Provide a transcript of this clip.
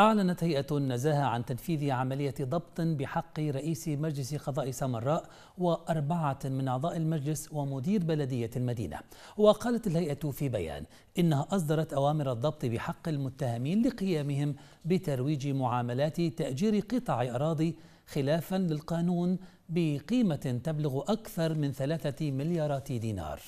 أعلنت هيئة النزاهة عن تنفيذ عملية ضبط بحق رئيس مجلس قضاء سمراء وأربعة من أعضاء المجلس ومدير بلدية المدينة. وقالت الهيئة في بيان إنها أصدرت أوامر الضبط بحق المتهمين لقيامهم بترويج معاملات تأجير قطع أراضي خلافا للقانون بقيمة تبلغ أكثر من ثلاثة مليارات دينار.